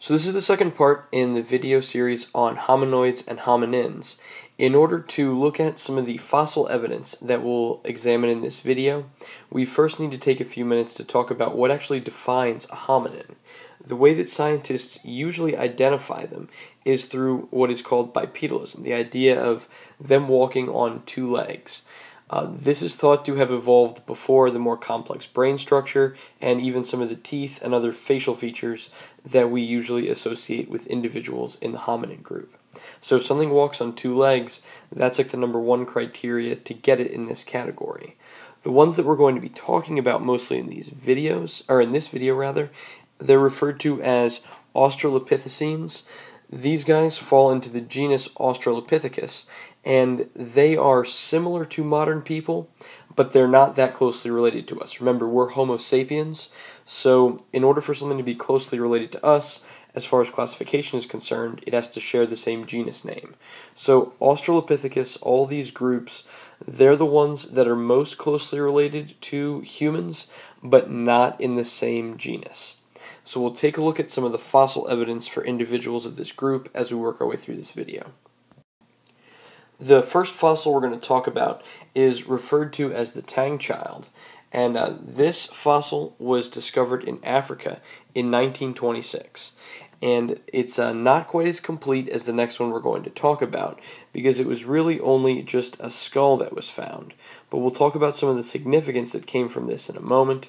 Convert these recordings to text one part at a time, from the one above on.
So this is the second part in the video series on hominoids and hominins. In order to look at some of the fossil evidence that we'll examine in this video, we first need to take a few minutes to talk about what actually defines a hominin. The way that scientists usually identify them is through what is called bipedalism, the idea of them walking on two legs. Uh, this is thought to have evolved before the more complex brain structure and even some of the teeth and other facial features that we usually associate with individuals in the hominin group. So if something walks on two legs, that's like the number one criteria to get it in this category. The ones that we're going to be talking about mostly in these videos, or in this video rather, they're referred to as Australopithecines. These guys fall into the genus Australopithecus, and they are similar to modern people, but they're not that closely related to us. Remember, we're Homo sapiens, so in order for something to be closely related to us, as far as classification is concerned, it has to share the same genus name. So Australopithecus, all these groups, they're the ones that are most closely related to humans, but not in the same genus. So we'll take a look at some of the fossil evidence for individuals of this group as we work our way through this video. The first fossil we're going to talk about is referred to as the Taung child, and uh, this fossil was discovered in Africa in 1926. And it's uh, not quite as complete as the next one we're going to talk about because it was really only just a skull that was found. But we'll talk about some of the significance that came from this in a moment.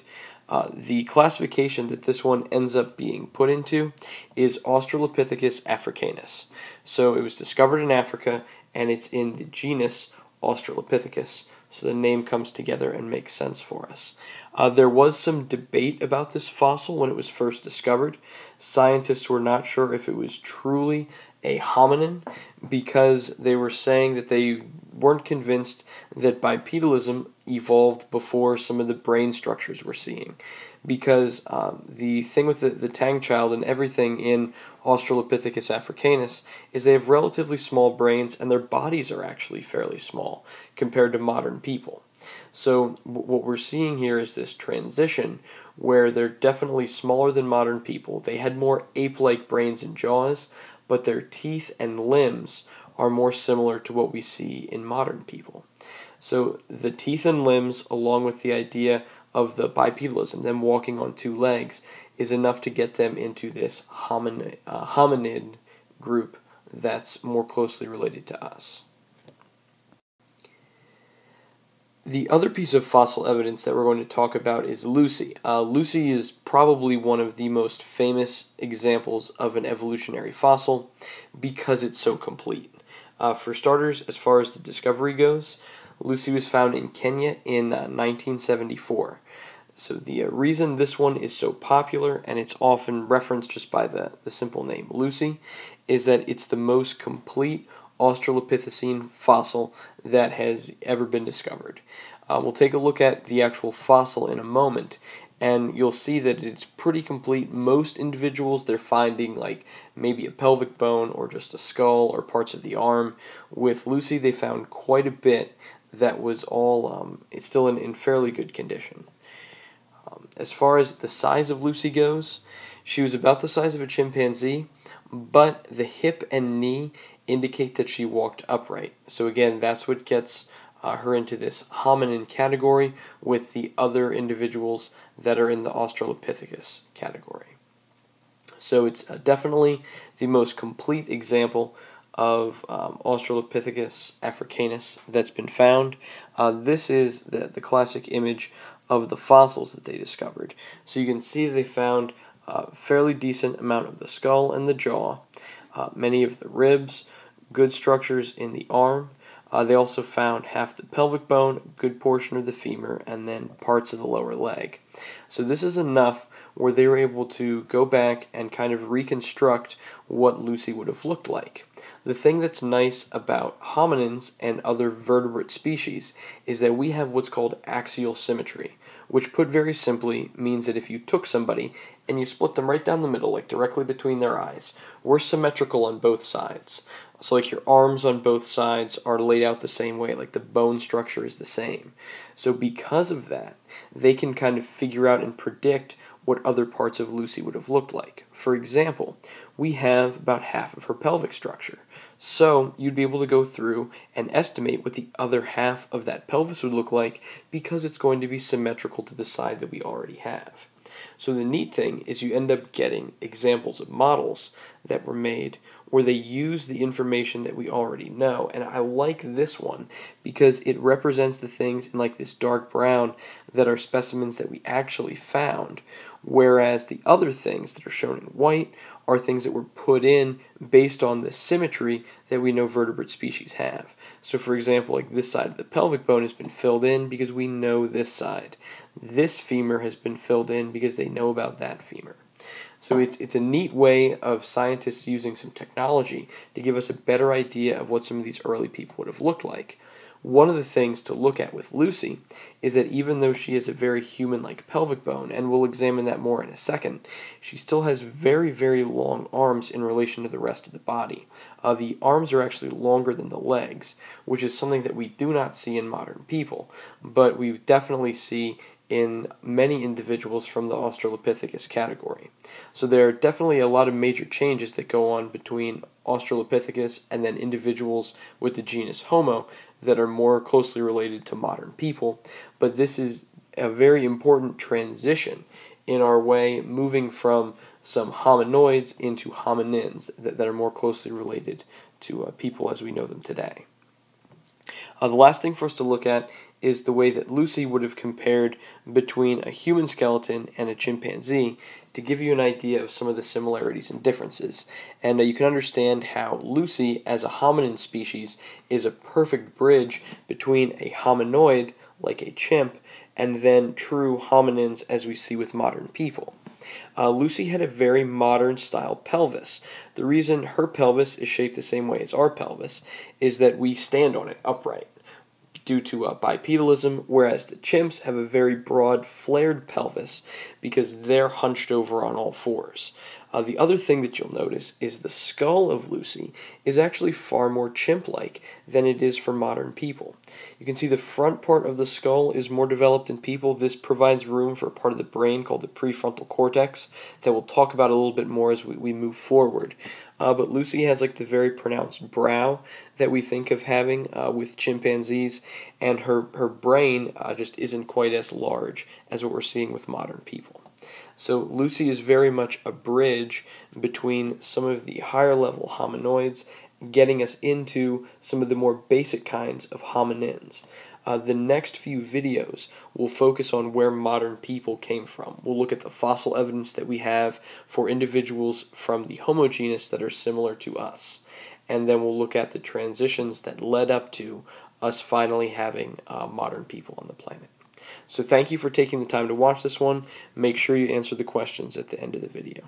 Uh, the classification that this one ends up being put into is Australopithecus africanus. So it was discovered in Africa and it's in the genus Australopithecus. So the name comes together and makes sense for us. Uh, there was some debate about this fossil when it was first discovered. Scientists were not sure if it was truly a hominin because they were saying that they weren't convinced that bipedalism evolved before some of the brain structures we're seeing. Because um, the thing with the, the Taung child and everything in Australopithecus africanus is they have relatively small brains and their bodies are actually fairly small compared to modern people. So what we're seeing here is this transition where they're definitely smaller than modern people. They had more ape-like brains and jaws, but their teeth and limbs are more similar to what we see in modern people. So the teeth and limbs, along with the idea of the bipedalism, them walking on two legs, is enough to get them into this hominid, uh, hominid group that's more closely related to us. The other piece of fossil evidence that we're going to talk about is Lucy. Uh, Lucy is probably one of the most famous examples of an evolutionary fossil because it's so complete. Uh, for starters, as far as the discovery goes, Lucy was found in Kenya in uh, 1974. So the uh, reason this one is so popular, and it's often referenced just by the, the simple name Lucy, is that it's the most complete Australopithecine fossil that has ever been discovered. Uh, we'll take a look at the actual fossil in a moment, and you'll see that it's pretty complete. Most individuals, they're finding like maybe a pelvic bone or just a skull or parts of the arm. With Lucy, they found quite a bit that was all, um, it's still in, in fairly good condition. Um, as far as the size of Lucy goes, she was about the size of a chimpanzee, but the hip and knee indicate that she walked upright. So again, that's what gets uh, her into this hominin category with the other individuals that are in the Australopithecus category. So it's uh, definitely the most complete example of um, Australopithecus africanus that's been found. Uh, this is the, the classic image of the fossils that they discovered. So you can see they found a fairly decent amount of the skull and the jaw, uh, many of the ribs, good structures in the arm. Uh, they also found half the pelvic bone, a good portion of the femur, and then parts of the lower leg. So this is enough where they were able to go back and kind of reconstruct what Lucy would have looked like. The thing that's nice about hominins and other vertebrate species is that we have what's called axial symmetry, which put very simply means that if you took somebody and you split them right down the middle, like directly between their eyes, we're symmetrical on both sides. So like your arms on both sides are laid out the same way, like the bone structure is the same. So because of that, they can kind of figure out and predict what other parts of Lucy would have looked like. For example, we have about half of her pelvic structure. So you'd be able to go through and estimate what the other half of that pelvis would look like because it's going to be symmetrical to the side that we already have. So the neat thing is you end up getting examples of models that were made where they use the information that we already know. And I like this one because it represents the things in like this dark brown that are specimens that we actually found, whereas the other things that are shown in white are things that were put in based on the symmetry that we know vertebrate species have. So for example, like this side of the pelvic bone has been filled in because we know this side. This femur has been filled in because they know about that femur. So it's, it's a neat way of scientists using some technology to give us a better idea of what some of these early people would have looked like. One of the things to look at with Lucy is that even though she has a very human like pelvic bone, and we'll examine that more in a second, she still has very, very long arms in relation to the rest of the body. Uh, the arms are actually longer than the legs, which is something that we do not see in modern people, but we definitely see in many individuals from the Australopithecus category. So there are definitely a lot of major changes that go on between Australopithecus and then individuals with the genus Homo that are more closely related to modern people, but this is a very important transition in our way moving from some hominoids into hominins that, that are more closely related to uh, people as we know them today. Uh, the last thing for us to look at is the way that Lucy would have compared between a human skeleton and a chimpanzee to give you an idea of some of the similarities and differences. And uh, you can understand how Lucy, as a hominin species, is a perfect bridge between a hominoid, like a chimp, and then true hominins as we see with modern people. Uh, Lucy had a very modern style pelvis. The reason her pelvis is shaped the same way as our pelvis is that we stand on it upright due to uh, bipedalism, whereas the chimps have a very broad, flared pelvis because they're hunched over on all fours. Uh, the other thing that you'll notice is the skull of Lucy is actually far more chimp like than it is for modern people. You can see the front part of the skull is more developed in people. This provides room for a part of the brain called the prefrontal cortex that we'll talk about a little bit more as we, we move forward. Uh, but Lucy has like the very pronounced brow that we think of having uh, with chimpanzees, and her, her brain uh, just isn't quite as large as what we're seeing with modern people. So Lucy is very much a bridge between some of the higher level hominoids, getting us into some of the more basic kinds of hominins. Uh, the next few videos will focus on where modern people came from. We'll look at the fossil evidence that we have for individuals from the Homo genus that are similar to us. And then we'll look at the transitions that led up to us finally having uh, modern people on the planet. So thank you for taking the time to watch this one. Make sure you answer the questions at the end of the video.